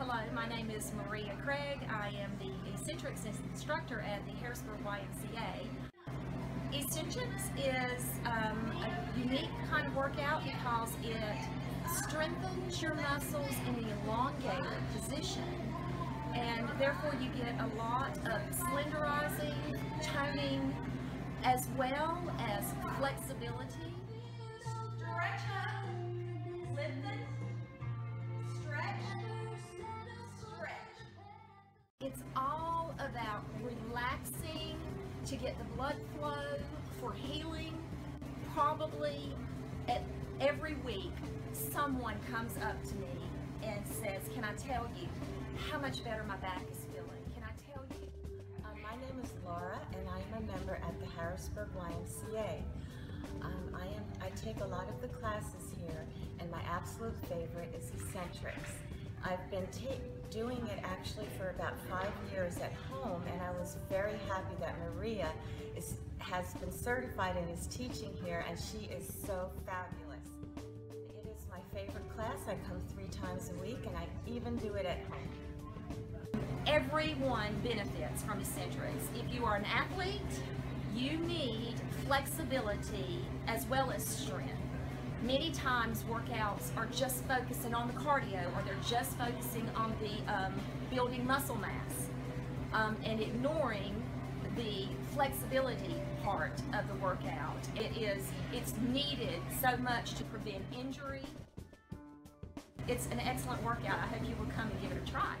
Hello, my name is Maria Craig. I am the Essentrics instructor at the Harrisburg YMCA. Essentrics is um, a unique kind of workout because it strengthens your muscles in the elongated position and therefore you get a lot of slenderizing, toning, as well as flexibility. Up, It's all about relaxing to get the blood flow for healing. Probably at every week, someone comes up to me and says, Can I tell you how much better my back is feeling? Can I tell you? Uh, my name is Laura, and I am a member at the Harrisburg YMCA. Um, I am I take a lot of the classes here, and my absolute favorite is Essentrics. I've been doing it actually for about five years at home, and I was very happy that Maria is, has been certified and is teaching here, and she is so fabulous. It is my favorite class. I come three times a week, and I even do it at home. Everyone benefits from Essentrics. If you are an athlete, you need flexibility as well as strength. Many times workouts are just focusing on the cardio or they're just focusing on the um, building muscle mass um, and ignoring the flexibility part of the workout. It is, it's needed so much to prevent injury. It's an excellent workout. I hope you will come and give it a try.